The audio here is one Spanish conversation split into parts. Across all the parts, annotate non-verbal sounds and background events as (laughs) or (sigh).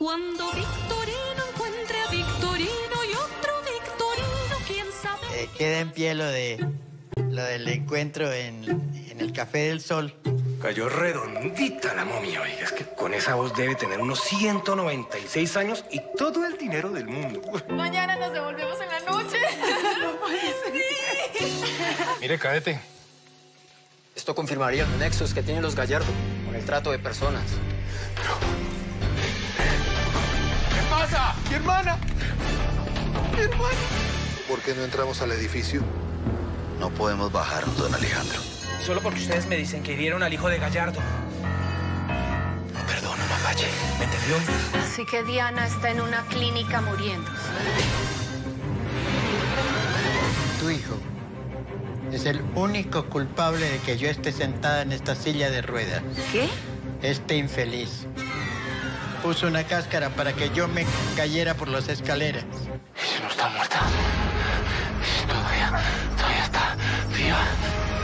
Cuando Victorino encuentre a Victorino y otro Victorino, quién sabe. Eh, queda en pie lo de lo del encuentro en, en el Café del Sol. Cayó redondita la momia, oiga. Es que con esa voz debe tener unos 196 años y todo el dinero del mundo. Mañana nos devolvemos en la noche. (laughs) Mire, cadete. Esto confirmaría el nexos que tienen los Gallardo con el trato de personas. Pasa? ¡Mi hermana! ¡Mi hermana! ¿Por qué no entramos al edificio? No podemos bajarnos, don Alejandro. Solo porque ustedes me dicen que hirieron al hijo de Gallardo. No perdono, Mapache. ¿Me entendió? Así que Diana está en una clínica muriendo. Tu hijo es el único culpable de que yo esté sentada en esta silla de ruedas. ¿Qué? Este infeliz puso una cáscara para que yo me cayera por las escaleras. ¿Y si no está muerta? ¿Y si todavía, todavía está viva?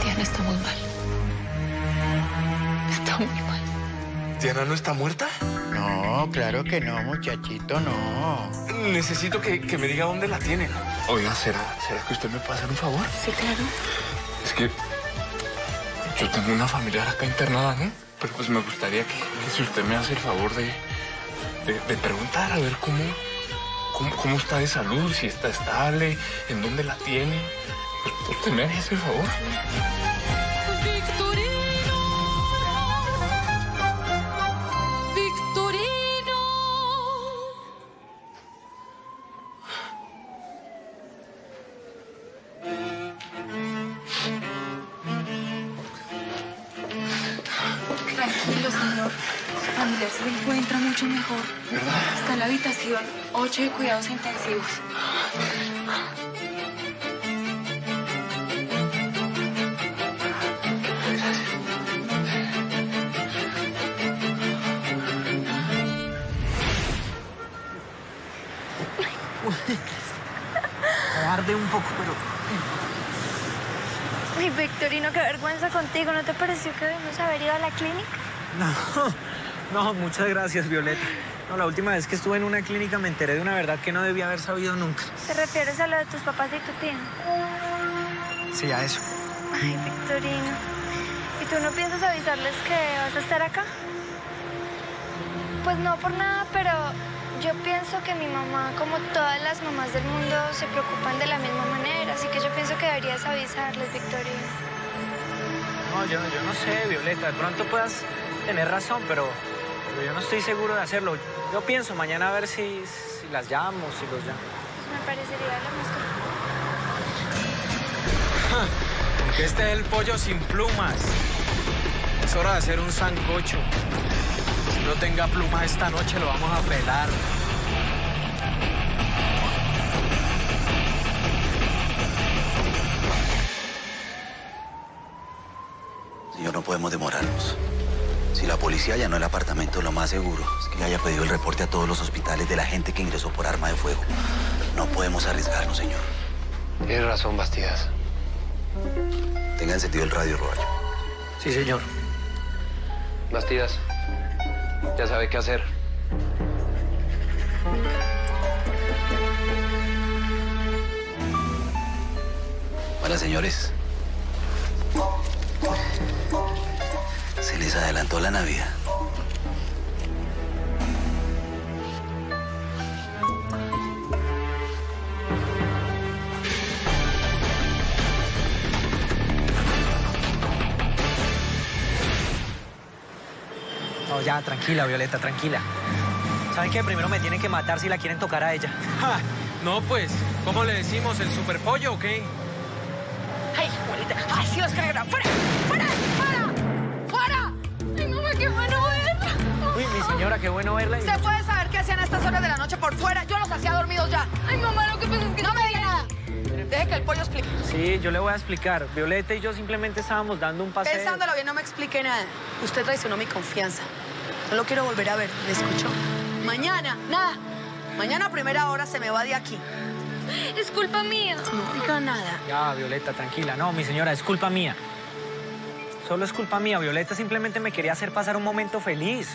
Diana está muy mal. Está muy mal. ¿Diana no está muerta? No, claro que no, muchachito, no. Necesito que, que me diga dónde la tienen. Oiga, ¿será, ¿será que usted me puede hacer un favor? Sí, claro. Es que yo tengo una familiar acá internada, ¿no? Pero pues me gustaría que, que si usted me hace el favor de, de, preguntar a ver cómo, cómo, está de salud, si está estable, en dónde la tiene. Pues usted me hace ese favor. 8 de cuidados intensivos. (laughs) Arde un poco, pero... Ay, Victorino, qué vergüenza contigo. ¿No te pareció que debimos haber ido a la clínica? (laughs) No, no, muchas gracias, Violeta. No, la última vez que estuve en una clínica me enteré de una verdad que no debía haber sabido nunca. ¿Te refieres a lo de tus papás y tu tía? Sí, a eso. Ay, Victorino. ¿Y tú no piensas avisarles que vas a estar acá? Pues no por nada, pero yo pienso que mi mamá, como todas las mamás del mundo, se preocupan de la misma manera. Así que yo pienso que deberías avisarles, Victorino. No, yo, yo no sé, Violeta. De pronto puedas tener razón, pero, pero yo no estoy seguro de hacerlo. Yo pienso mañana a ver si, si las llamo, si los llamo. Pues me parecería lo más Aunque este es el pollo sin plumas. Es hora de hacer un sancocho. Si no tenga plumas esta noche, lo vamos a pelar. Policía allanó el apartamento, lo más seguro es que le haya pedido el reporte a todos los hospitales de la gente que ingresó por arma de fuego. No podemos arriesgarnos, señor. Tienes razón, Bastidas. Tenga encendido el radio, Roballo. Sí, señor. Bastidas, ya sabe qué hacer. Hola, señores. Les adelantó la Navidad. No, ya, tranquila, Violeta, tranquila. ¿Saben qué? Primero me tienen que matar si la quieren tocar a ella. (laughs) Ja, no, pues, ¿cómo le decimos? ¿El superpollo o qué? ¡Ay, abuelita! ¡Ay, sí. ¡Fuera! ¡Fuera! Señora, qué bueno verla. y- ¿Se puede saber qué hacían a estas horas de la noche por fuera? Yo los hacía dormidos ya. Ay, mamá, lo que pasa es que... No me diga nada. Deje que el pollo explique. Sí, yo le voy a explicar. Violeta y yo simplemente estábamos dando un paseo. Pensándolo bien, no me explique nada. Usted traicionó mi confianza. No lo quiero volver a ver. ¿Me escuchó? Mañana, nada. Mañana a primera hora se me va de aquí. Es culpa mía. No diga nada. Ya, Violeta, tranquila. No, mi señora, es culpa mía. Solo es culpa mía. Violeta simplemente me quería hacer pasar un momento feliz.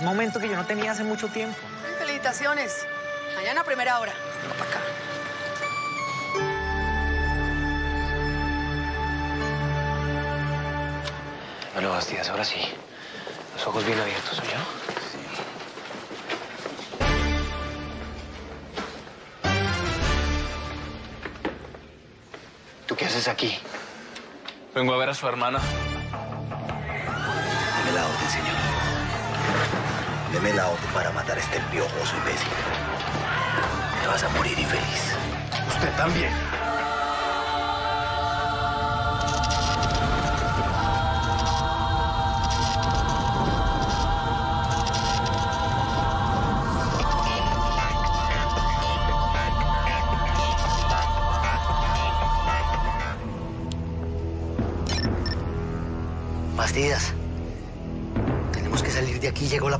Un momento que yo no tenía hace mucho tiempo. Felicitaciones. Mañana a primera hora. Venga para acá. Bueno, Bastidas, ahora sí. Los ojos bien abiertos, ¿soy yo? ¿Tú qué haces aquí? Vengo a ver a su hermana. Deme la orden, señor. Deme la orden para matar a este piojoso imbécil. Te vas a morir infeliz. Usted también.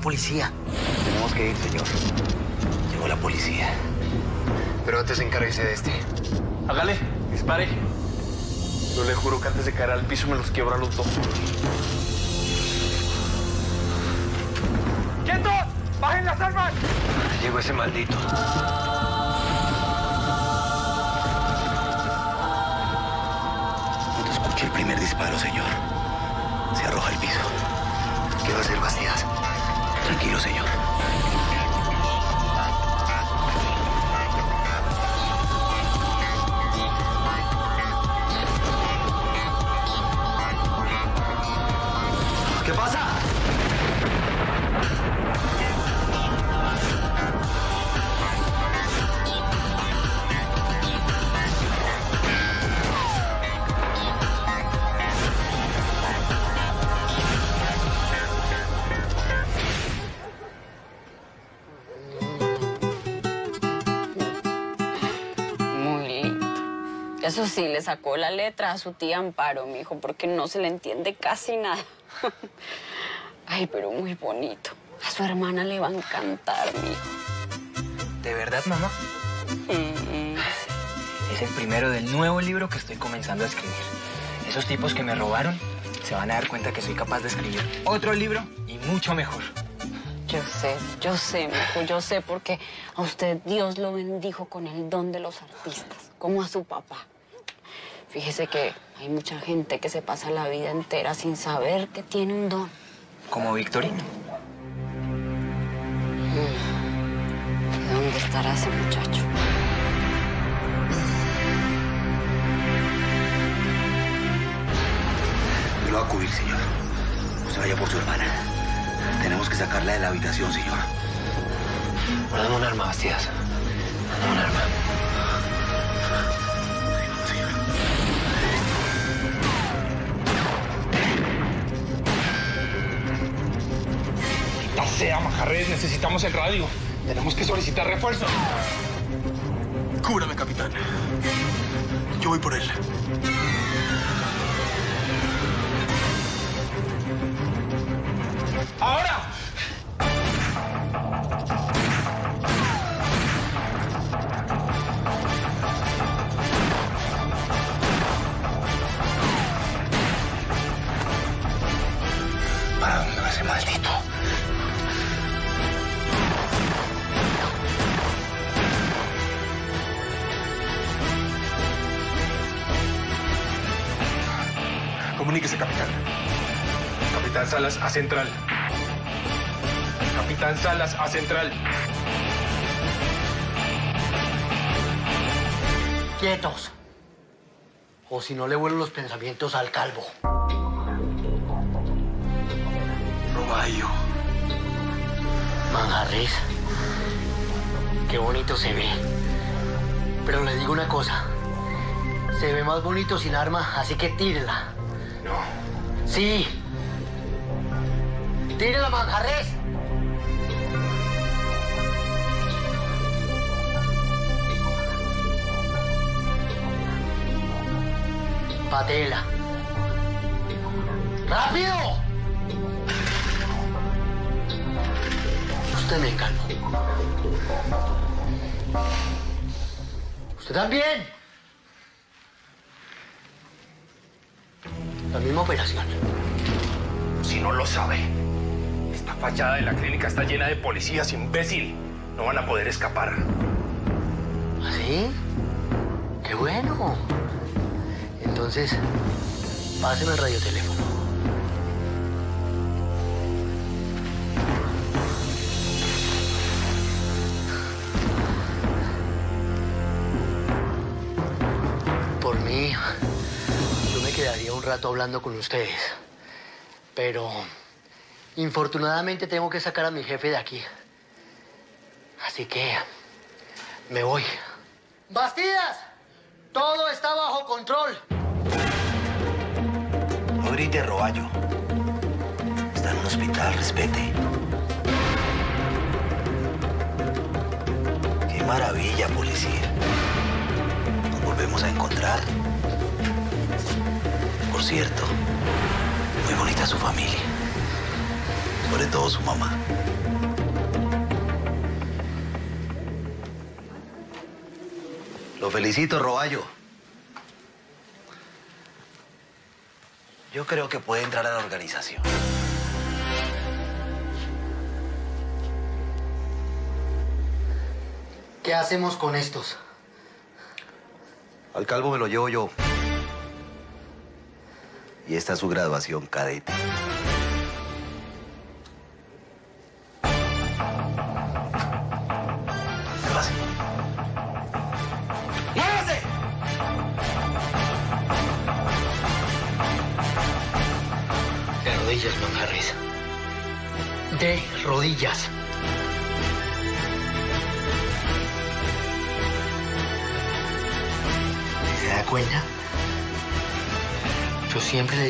Policía. Tenemos que ir, señor. Llegó la policía. Pero antes encárguese de este. Hágale, dispare. Yo le juro que antes de caer al piso me los quiebro a los dos. ¡Quietos! ¡Bajen las armas! Llegó ese maldito. Cuando escuche el primer disparo, señor, Tranquilo, señor. Eso sí, le sacó la letra a su tía Amparo, mijo, porque no se le entiende casi nada. (laughs) Ay, pero muy bonito. A su hermana le va a encantar, mijo. ¿De verdad, mamá? Mm, Es el primero del nuevo libro que estoy comenzando a escribir. Esos tipos que me robaron se van a dar cuenta que soy capaz de escribir otro libro y mucho mejor. Yo sé, yo sé, mijo, yo sé, porque a usted Dios lo bendijo con el don de los artistas, como a su papá. Fíjese que hay mucha gente que se pasa la vida entera sin saber que tiene un don. Como Victorino. ¿De dónde estará ese muchacho? Yo lo voy a cubrir, señor. Usted vaya por su hermana. Tenemos que sacarla de la habitación, señor. Dame un arma, Bastidas. Dame un arma. ¡Ya sea! Necesitamos el radio. Tenemos que solicitar refuerzo. Cúbrame, capitán. Yo voy por él. Central. Capitán Salas a central. Quietos. O si no le vuelven los pensamientos al calvo. Roballo. Manjarres. Qué bonito se ve. Pero le digo una cosa. Se ve más bonito sin arma, así que tírela. No. Sí. Tírela, Manjarres. Patela. ¡Rápido! Usted me encantó. ¿Usted también? La misma operación. Si no lo sabe, La fachada de la clínica está llena de policías, imbécil. No van a poder escapar. ¿Así? ¡Qué bueno! Entonces, páseme el radioteléfono. Por mí, yo me quedaría un rato hablando con ustedes. Pero, infortunadamente tengo que sacar a mi jefe de aquí. Así que, me voy. ¡Bastidas! Todo está bajo control. No grite, Roballo. Está en un hospital, respete. Qué maravilla, policía. Nos volvemos a encontrar. Por cierto, muy bonita su familia. Sobre todo su mamá. Lo felicito, Roballo. Yo creo que puede entrar a la organización. ¿Qué hacemos con estos? Al calvo me lo llevo yo. Y esta es su graduación, cadete.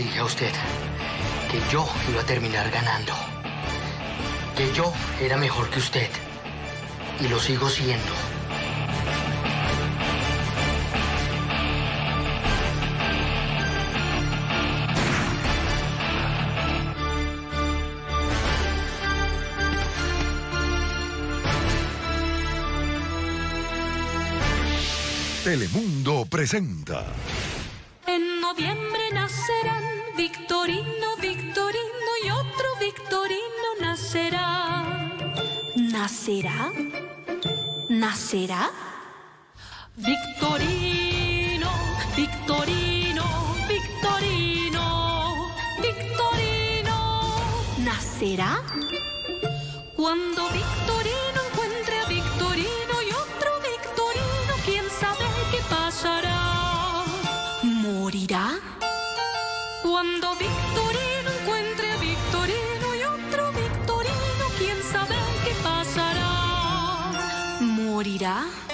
Dije a usted que yo iba a terminar ganando. Que yo era mejor que usted. Y lo sigo siendo. Telemundo presenta. En noviembre nacerán Victorino, Victorino y otro Victorino nacerá. ¿Nacerá? ¿Nacerá? Victorino, Victorino, Victorino, Victorino. ¿Nacerá? Cuando Victorino pasará.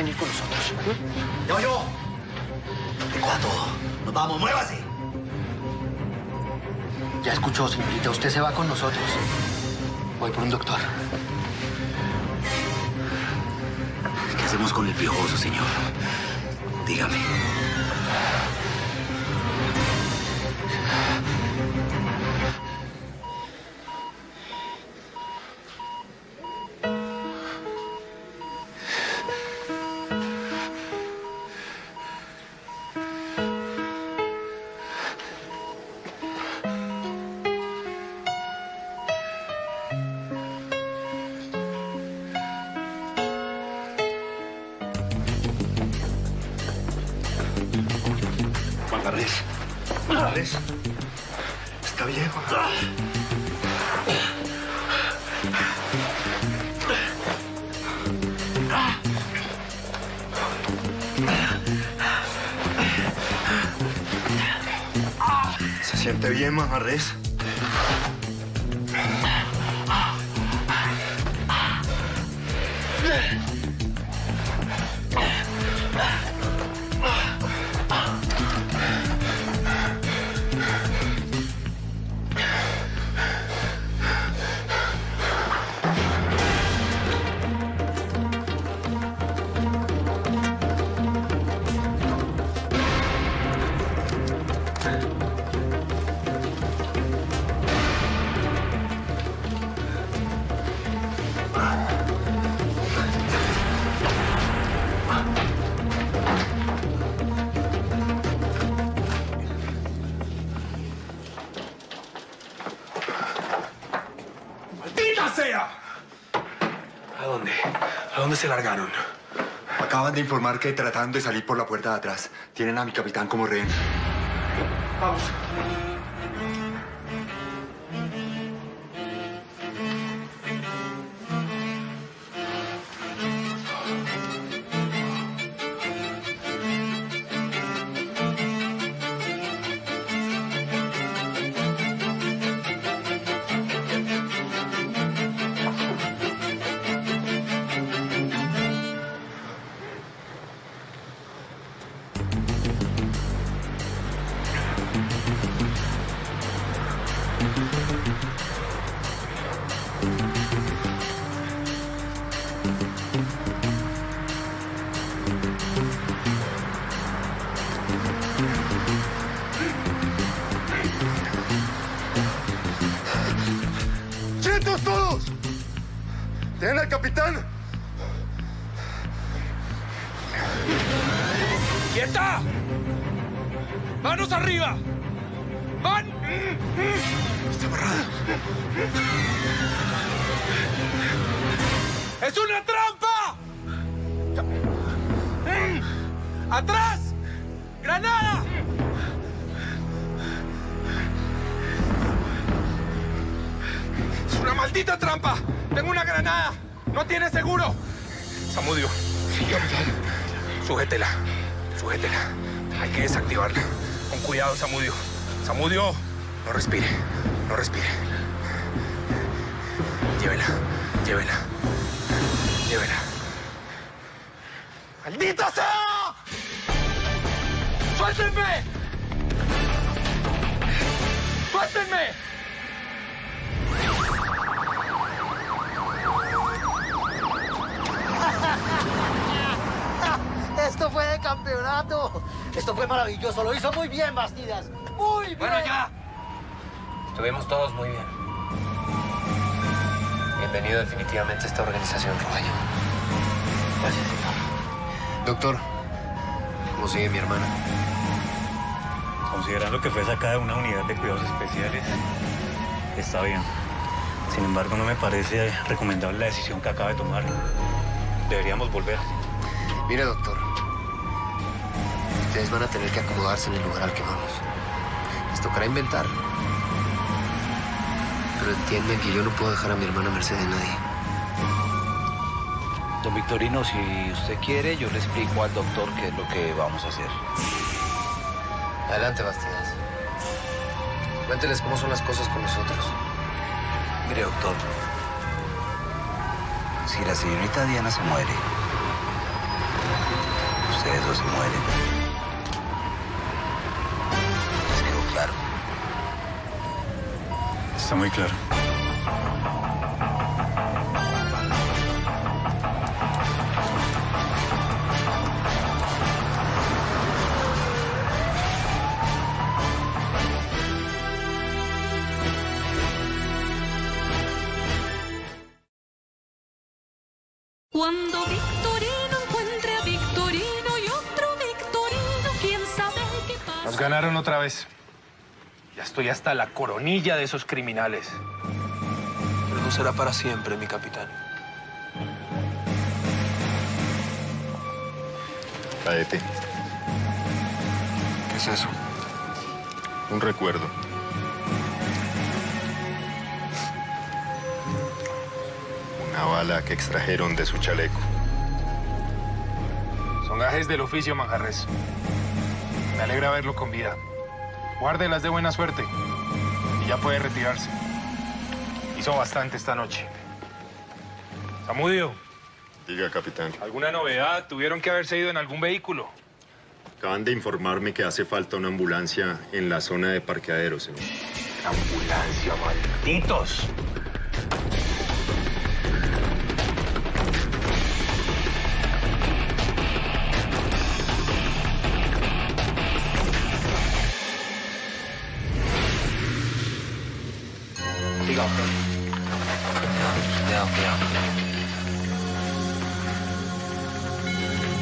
Venir con nosotros. ¡Yo, yo! Todo. Nos vamos, muévase. Ya escuchó, señorita. Usted se va con nosotros. Voy por un doctor. ¿Qué hacemos con el piojoso, señor? Dígame. Se largaron? Acaban de informar que tratando de salir por la puerta de atrás, tienen a mi capitán como rehén. Vamos. Samudio. Sí, Sujétela. Sujétela. Hay que desactivarla. Con cuidado, Samudio. Samudio, no respire. No respire. Llévela. Llévela. Llévela. ¡Maldita sea! ¡Suéltenme! ¡Suéltenme! Esto fue de campeonato. Esto fue maravilloso. Lo hizo muy bien, Bastidas. Muy bien. Bueno, ya. Estuvimos todos muy bien. Bienvenido definitivamente a esta organización, Roballo. Gracias, señor. Doctor, ¿cómo sigue mi hermana? Considerando que fue sacada de una unidad de cuidados especiales, está bien. Sin embargo, no me parece recomendable la decisión que acaba de tomar. Deberíamos volver. Mire, doctor. Ustedes van a tener que acomodarse en el lugar al que vamos. Les tocará inventar. Pero entienden que yo no puedo dejar a mi hermana a merced de nadie. Don Victorino, si usted quiere, yo le explico al doctor qué es lo que vamos a hacer. Adelante, Bastidas. Cuénteles cómo son las cosas con nosotros. Mire, doctor. Si la señorita Diana se muere, ustedes dos se mueren. Está muy claro. Cuando Victorino encuentre a Victorino y otro Victorino, quién sabe qué pasa. Nos ganaron otra vez. Ya estoy hasta la coronilla de esos criminales. Pero no será para siempre, mi capitán. Cállate. ¿Qué es eso? Un recuerdo. Una bala que extrajeron de su chaleco. Son gajes del oficio, Manjarres. Me alegra verlo con vida. Guárdelas de buena suerte. Y ya puede retirarse. Hizo bastante esta noche. Samudio, Diga, capitán. ¿alguna novedad? Tuvieron que haberse ido en algún vehículo. Acaban de informarme que hace falta una ambulancia en la zona de parqueaderos, señor. Ambulancia, malditos. Cuidado, cuidado, cuidado.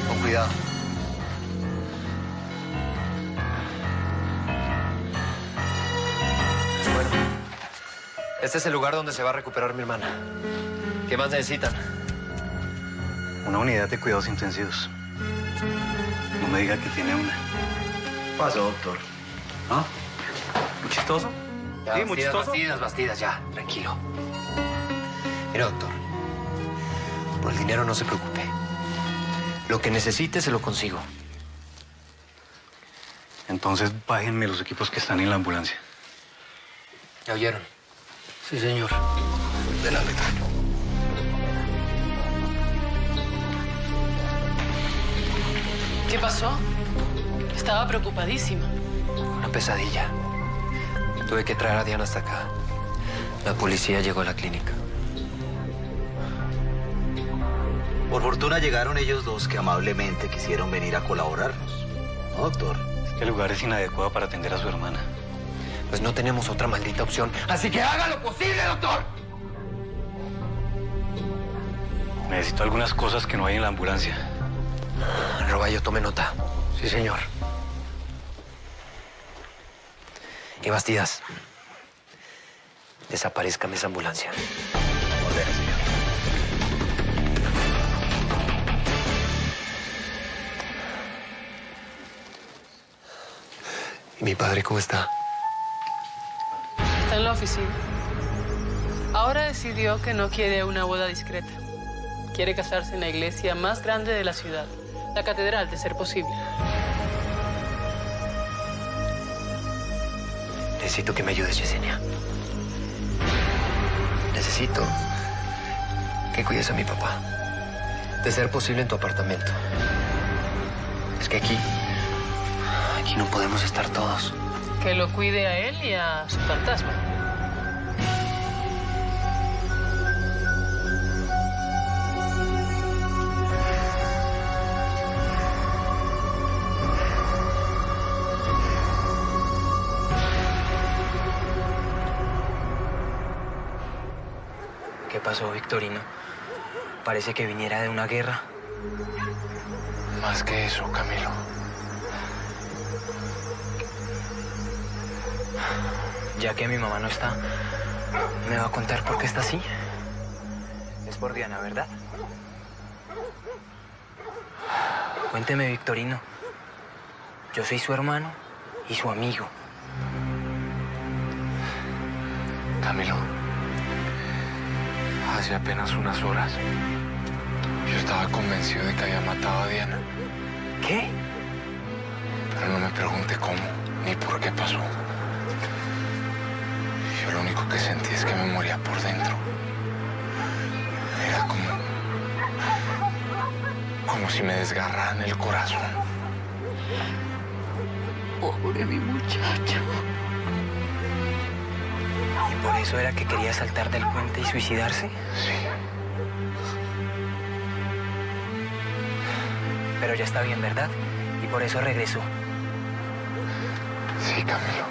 Con cuidado. Bueno, este es el lugar donde se va a recuperar mi hermana. ¿Qué más necesitan? Una unidad de cuidados intensivos. No me diga que tiene una. Pasó, doctor. ¿Ah? ¿Muy chistoso? Ya, Sí, bastidas, bastidas, bastidas, ya, tranquilo. Mira, doctor. Por el dinero no se preocupe. Lo que necesite se lo consigo. Entonces bájenme los equipos que están en la ambulancia. ¿Ya oyeron? Sí, señor. De la letra. ¿Qué pasó? Estaba preocupadísima. Una pesadilla. Tuve que traer a Diana hasta acá. La policía llegó a la clínica. Por fortuna llegaron ellos dos que amablemente quisieron venir a colaborarnos. ¿No, doctor? Este lugar es inadecuado para atender a su hermana. Pues no tenemos otra maldita opción. Así que haga lo posible, doctor. Necesito algunas cosas que no hay en la ambulancia. Roballo, tome nota. Sí, señor. Y Bastidas, desaparezcame esa ambulancia. ¿Y mi padre cómo está? Está en la oficina. Ahora decidió que no quiere una boda discreta. Quiere casarse en la iglesia más grande de la ciudad, la catedral, de ser posible. Necesito que me ayudes, Yesenia. Necesito que cuides a mi papá. De ser posible en tu apartamento. Es que aquí... Aquí no podemos estar todos. Que lo cuide a él y a su fantasma. Pasó, Victorino? Parece que viniera de una guerra. Más que eso, Camilo. Ya que mi mamá no está, ¿me va a contar por qué está así? Es por Diana, ¿verdad? Cuénteme, Victorino. Yo soy su hermano y su amigo. Camilo, hace apenas unas horas yo estaba convencido de que había matado a Diana. ¿Qué? Pero no me pregunte cómo ni por qué pasó. Yo lo único que sentí es que me moría por dentro. Era como. como si me desgarraran el corazón. Pobre mi muchacho. ¿Y por eso era que quería saltar del puente y suicidarse? Sí. Pero ya está bien, ¿verdad? Y por eso regresó. Sí, Camilo.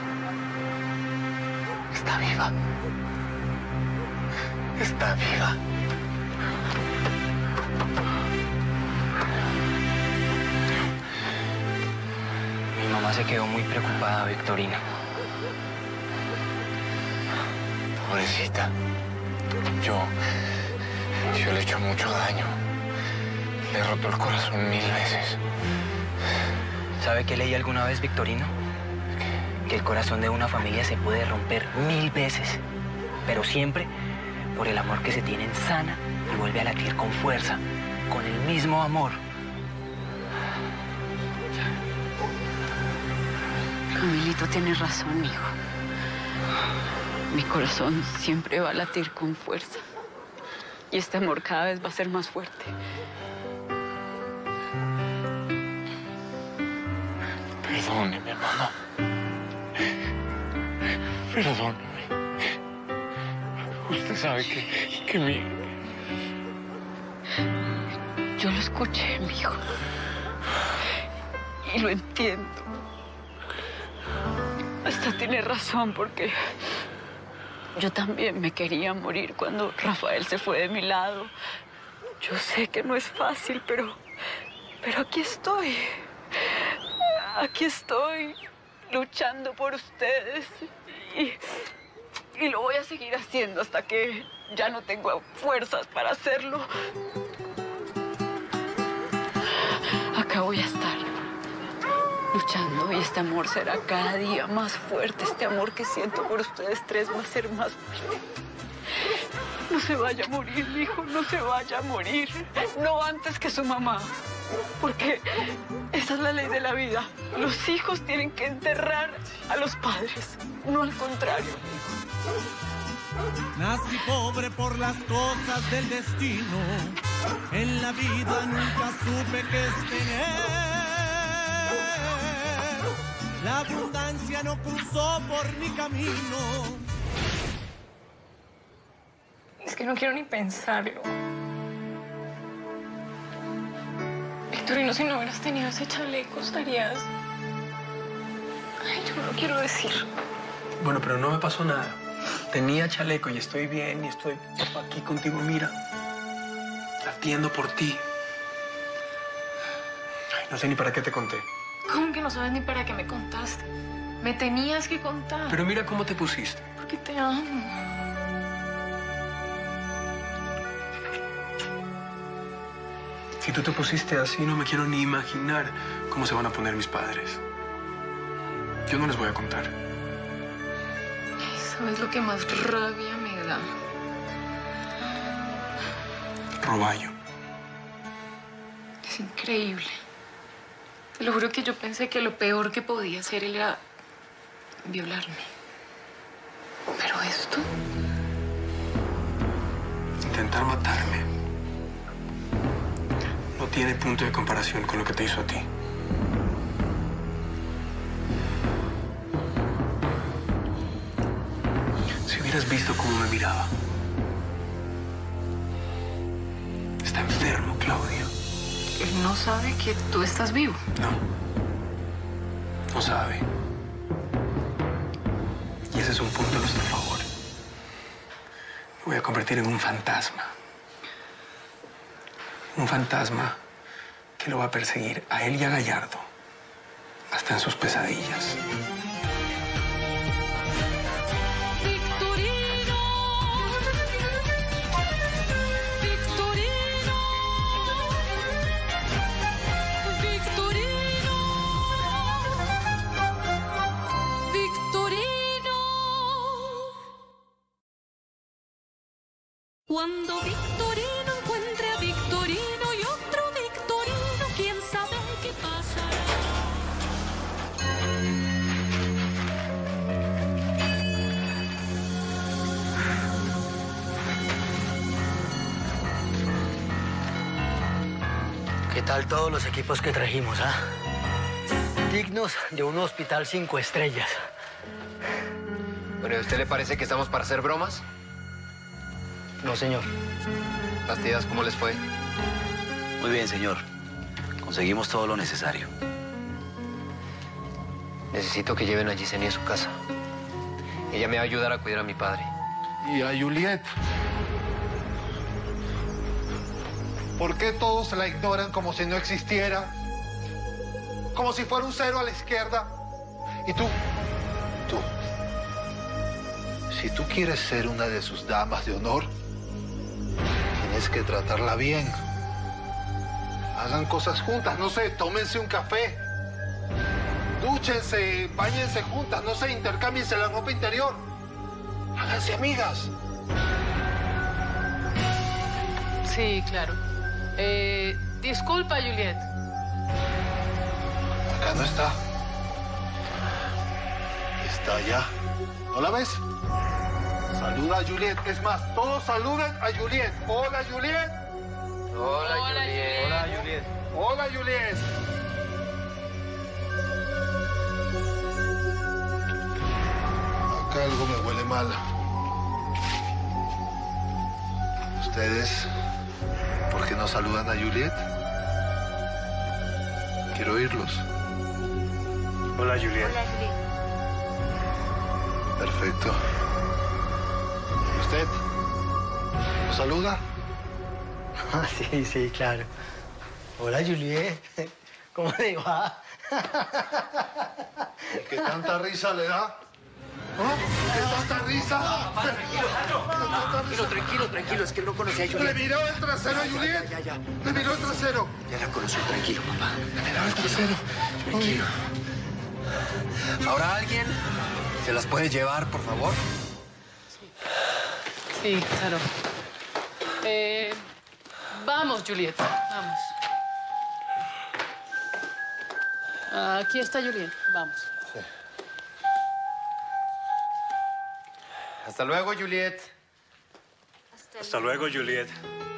Está viva. Está viva. Mi mamá se quedó muy preocupada, Victorino. Pobrecita. Yo. Yo le he hecho mucho daño. Le he roto el corazón mil veces. ¿Sabe qué leí alguna vez, Victorino? que el corazón de una familia se puede romper mil veces, pero siempre por el amor que se tienen sana y vuelve a latir con fuerza, con el mismo amor. Camilito tiene razón, hijo. Mi corazón siempre va a latir con fuerza. Y este amor cada vez va a ser más fuerte. Perdóneme, mamá. Perdóneme. Usted sabe que, que mi... Yo lo escuché, mi hijo. Y lo entiendo. Hasta tiene razón porque yo también me quería morir cuando Rafael se fue de mi lado. Yo sé que no es fácil, pero pero aquí estoy. Aquí estoy luchando por ustedes y, y lo voy a seguir haciendo hasta que ya no tengo fuerzas para hacerlo. Acá voy a estar luchando y este amor será cada día más fuerte. Este amor que siento por ustedes tres va a ser más fuerte. No se vaya a morir, hijo, no se vaya a morir. No antes que su mamá. Porque esa es la ley de la vida. Los hijos tienen que enterrar a los padres, no al contrario. Nací pobre por las cosas del destino. En la vida nunca supe que es tener. La abundancia no cruzó por mi camino. Es que no quiero ni pensarlo. Victorino, si no hubieras tenido ese chaleco, estarías... Ay, yo no lo quiero decir. Bueno, pero no me pasó nada. Tenía chaleco y estoy bien y estoy aquí contigo, mira. Latiendo por ti. Ay, no sé ni para qué te conté. ¿Cómo que no sabes ni para qué me contaste? Me tenías que contar. Pero mira cómo te pusiste. Porque te amo. Si tú te pusiste así, no me quiero ni imaginar cómo se van a poner mis padres. Yo no les voy a contar. ¿Sabes lo que más rabia me da? Roballo. Es increíble. Lo juro que yo pensé que lo peor que podía hacer era violarme. Pero esto... Intentar matarme. No tiene punto de comparación con lo que te hizo a ti. Si hubieras visto cómo me miraba. Está enfermo, Claudia. No sabe que tú estás vivo. No. No sabe. Y ese es un punto a nuestro favor. Me voy a convertir en un fantasma. Un fantasma que lo va a perseguir a él y a Gallardo hasta en sus pesadillas. Cuando Victorino encuentre a Victorino y otro Victorino, quién sabe qué pasará. ¿Qué tal todos los equipos que trajimos, ah? Dignos de un hospital cinco estrellas. Bueno, ¿a usted le parece que estamos para hacer bromas? No, señor. ¿Las tías cómo les fue? Muy bien, señor. Conseguimos todo lo necesario. Necesito que lleven a Gisenia a su casa. Ella me va a ayudar a cuidar a mi padre. ¿Y a Juliet? ¿Por qué todos la ignoran como si no existiera? Como si fuera un cero a la izquierda. ¿Y tú? Tú. Si tú quieres ser una de sus damas de honor, tienes que tratarla bien. Hagan cosas juntas, no sé, tómense un café. Dúchense, bañense juntas, no se intercámbiense la ropa interior. Háganse amigas. Sí, claro. Eh, disculpa, Juliet. Acá no está. Está allá. ¿No la ves? Saluda a Juliet. Es más, todos saluden a Juliet. Hola, Juliet. Hola, Juliet. Hola, Juliet. Hola, Juliet. Acá algo me huele mal. ¿Ustedes por qué no saludan a Juliet? Quiero oírlos. Hola, Juliet. Perfecto. ¿Y usted? ¿Lo saluda? Ah, sí, sí, claro. Hola, Juliet. ¿Cómo le va? ¿Qué tanta risa le da? ¿Ah? ¿Qué tanta risa? Tranquilo, tranquilo, tranquilo. Es que no conocía a Le Juliet. miró el trasero a Juliet. Ya, ya, ya. Le miró el trasero. Ya la conoció. Tranquilo, papá. Le miró el trasero. Tranquilo. ¿Ahora alguien se las puede llevar, por favor? Sí, claro. Eh, vamos, Juliet. Vamos. Aquí está Juliet. Vamos. Hasta luego, Juliet. Hasta luego, Juliet.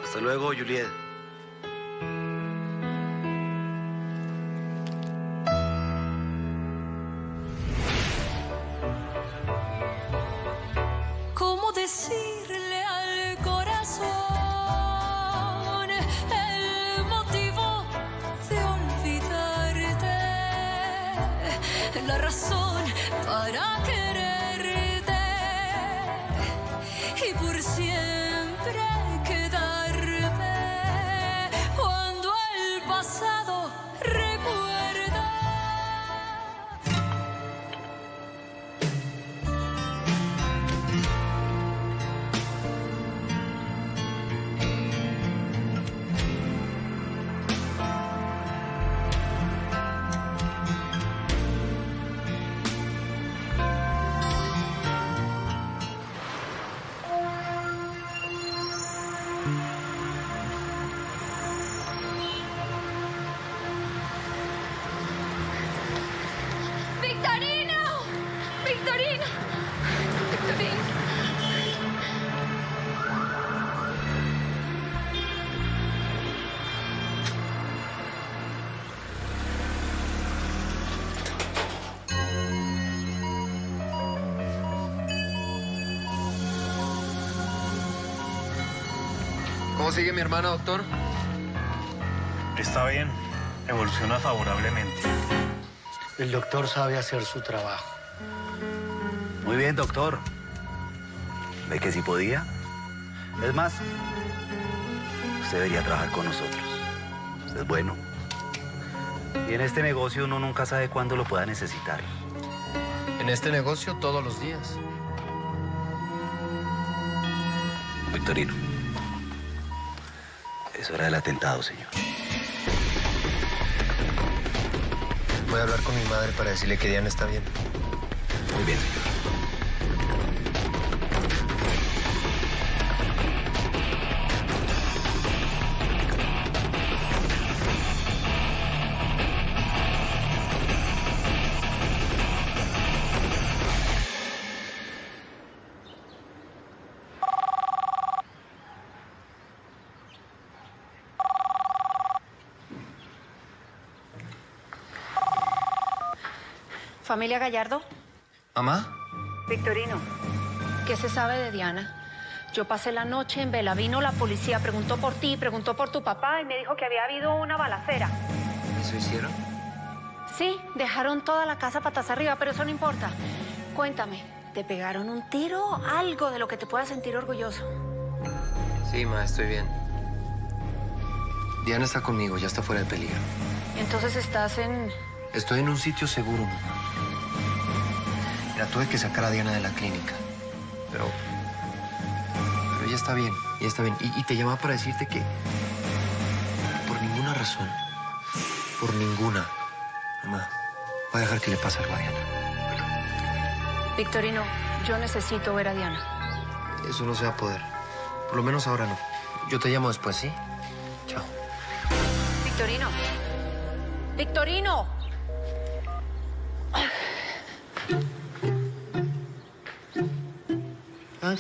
Hasta luego, Juliet. Sigue mi hermana, doctor? Está bien. Evoluciona favorablemente. El doctor sabe hacer su trabajo. Muy bien, doctor. ¿Ve que sí podía? Es más, usted debería trabajar con nosotros. Usted es bueno. Y en este negocio uno nunca sabe cuándo lo pueda necesitar. En este negocio todos los días. Victorino. Eso era el atentado, señor. Voy a hablar con mi madre para decirle que Diana está bien. Muy bien, señor. Familia Gallardo, ¿Mamá? Victorino, ¿qué se sabe de Diana? Yo pasé la noche en Vela, vino la policía, preguntó por ti, preguntó por tu papá y me dijo que había habido una balacera. ¿Eso hicieron? Sí, dejaron toda la casa patas arriba, pero eso no importa. Cuéntame, ¿te pegaron un tiro? Algo de lo que te puedas sentir orgulloso. Sí, ma, estoy bien. Diana está conmigo, ya está fuera de peligro. Entonces estás en... Estoy en un sitio seguro, mamá. Mira, tuve que sacar a Diana de la clínica. Pero. Pero ella está bien, ella está bien. Y, y te llamaba para decirte que. Por ninguna razón. Por ninguna. Mamá. Voy a dejar que le pase algo a Diana. Victorino, yo necesito ver a Diana. Eso no se va a poder. Por lo menos ahora no. Yo te llamo después, ¿sí? Chao. Victorino. Victorino.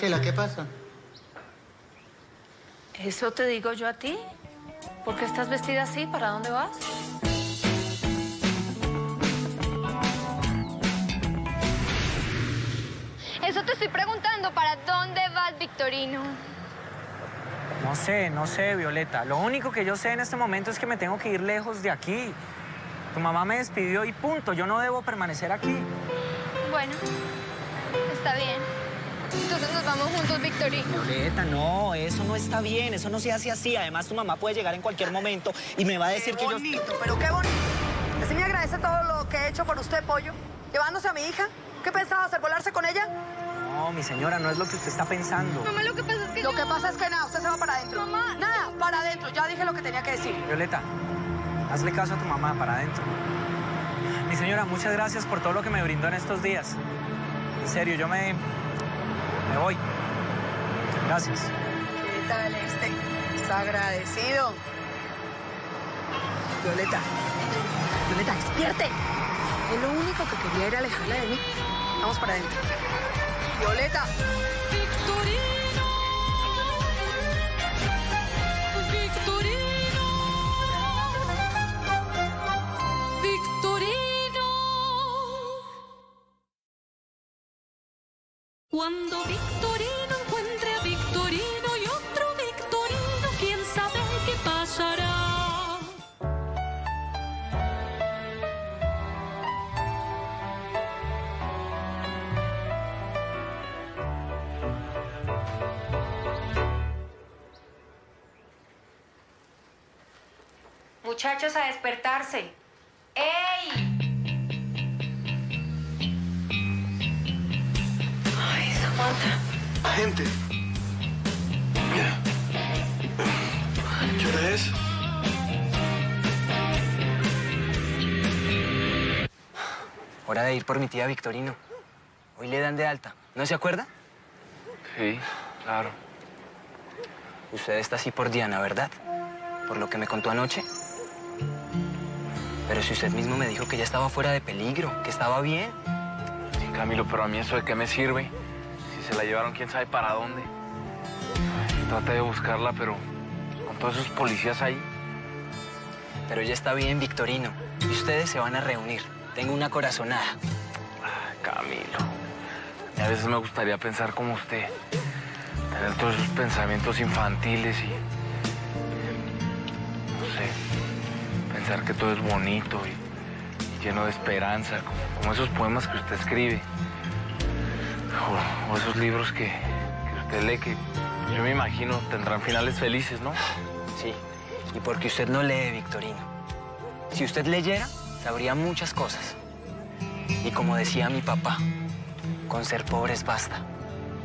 Ángela, ¿qué pasa? Eso te digo yo a ti. ¿Por qué estás vestida así? ¿Para dónde vas? Eso te estoy preguntando, ¿para dónde vas, Victorino? No sé, no sé, Violeta. Lo único que yo sé en este momento es que me tengo que ir lejos de aquí. Tu mamá me despidió y punto. Yo no debo permanecer aquí. Bueno, está bien. Entonces nos vamos juntos, Victorino. Violeta, no, eso no está bien, eso no se hace así. Además, tu mamá puede llegar en cualquier momento y me va a decir Qué que bonito, pero qué bonito. ¿Así me agradece todo lo que he hecho por usted, Pollo? Llevándose a mi hija. ¿Qué pensaba hacer? ¿Volarse con ella? No, mi señora, no es lo que usted está pensando. Mamá, lo que pasa es que Lo que pasa es que nada, usted se va para adentro. Mamá. Nada, para adentro. Ya dije lo que tenía que decir. Violeta, hazle caso a tu mamá para adentro. Mi señora, muchas gracias por todo lo que me brindó en estos días. En serio, yo me... me voy. Gracias. ¿Qué tal este? ¿Está agradecido? Violeta. Violeta, despierte. Él lo único que quería era alejarla de mí. Vamos para adentro. Violeta. Victorino. Cuando Victorino encuentre a Victorino y otro Victorino, quién sabe qué pasará. Muchachos, a despertarse. ¡Ey! Gente. ¿Qué hora es? Hora de ir por mi tía Victorino. Hoy le dan de alta. ¿No se acuerda? Sí, claro. Usted está así por Diana, ¿verdad? Por lo que me contó anoche. Pero si usted mismo me dijo que ya estaba fuera de peligro, que estaba bien. Sí, Camilo, pero a mí eso de qué me sirve. Se la llevaron quién sabe para dónde. Ay, Trate de buscarla, pero con todos esos policías ahí. Pero ella está bien, Victorino. Y ustedes se van a reunir. Tengo una corazonada. Ay, Camilo. A veces me gustaría pensar como usted. Tener todos esos pensamientos infantiles y... No sé. Pensar que todo es bonito y, y lleno de esperanza. Como, como esos poemas que usted escribe. O, o esos libros que, que usted lee que yo me imagino tendrán finales felices, ¿no? Sí. Y porque usted no lee, Victorino. Si usted leyera, sabría muchas cosas. Y como decía mi papá, con ser pobres basta.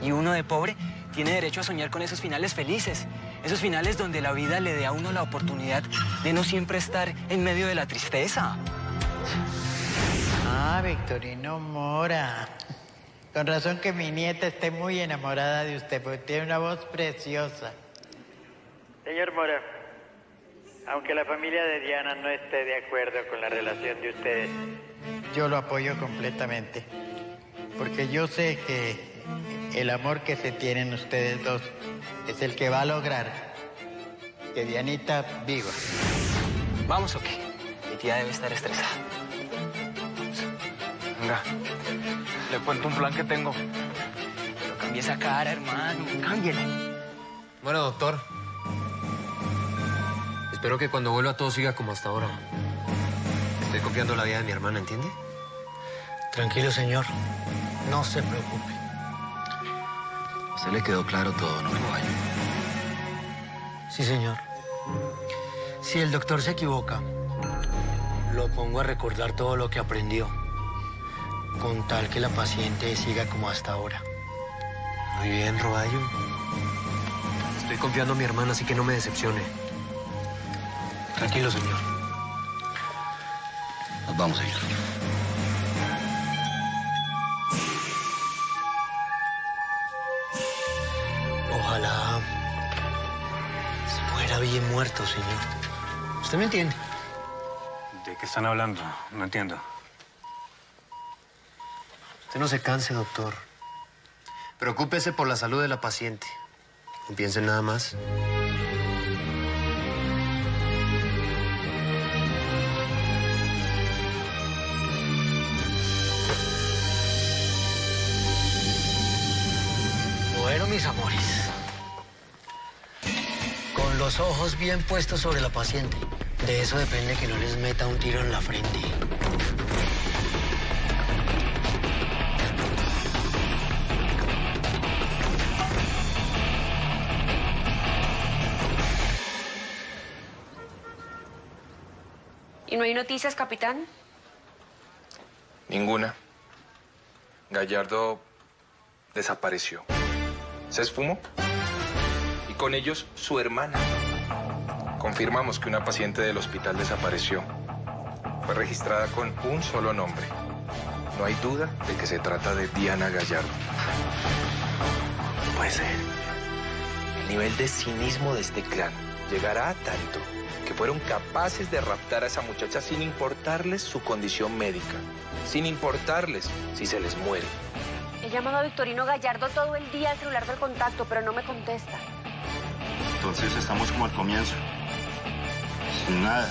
Y uno de pobre tiene derecho a soñar con esos finales felices. Esos finales donde la vida le dé a uno la oportunidad de no siempre estar en medio de la tristeza. Ah, Victorino Mora. Con razón que mi nieta esté muy enamorada de usted, porque tiene una voz preciosa. Señor Mora, aunque la familia de Diana no esté de acuerdo con la relación de ustedes, yo lo apoyo completamente. Porque yo sé que el amor que se tienen ustedes dos es el que va a lograr que Dianita viva. ¿Vamos o qué? Mi tía debe estar estresada. Venga, le cuento un plan que tengo. Pero cambie esa cara, hermano. Cámbiela. Bueno, doctor. Espero que cuando vuelva todo siga como hasta ahora. Estoy confiando la vida de mi hermana, ¿entiende? Tranquilo, señor. No se preocupe. A usted le quedó claro todo, ¿no, Roballo? Sí, señor. Si el doctor se equivoca, lo pongo a recordar todo lo que aprendió, con tal que la paciente siga como hasta ahora. Muy bien, Roballo. Estoy confiando a mi hermana, así que no me decepcione. Tranquilo, señor. Nos vamos a ir. Ojalá se fuera bien muerto, señor. ¿Usted me entiende? ¿De qué están hablando? No entiendo. Usted no se canse, doctor. Preocúpese por la salud de la paciente. No piense en nada más. Bueno, mis amores. Con los ojos bien puestos sobre la paciente. De eso depende que no les meta un tiro en la frente. ¿Y no hay noticias, capitán? Ninguna. Gallardo desapareció. Se esfumó. Y con ellos su hermana. Confirmamos que una paciente del hospital desapareció. Fue registrada con un solo nombre. No hay duda de que se trata de Diana Gallardo. No puede ser. El nivel de cinismo de este clan llegará a tanto que fueron capaces de raptar a esa muchacha sin importarles su condición médica, sin importarles si se les muere. He llamado a Victorino Gallardo todo el día al celular del contacto, pero no me contesta. Entonces estamos como al comienzo. Sin nada.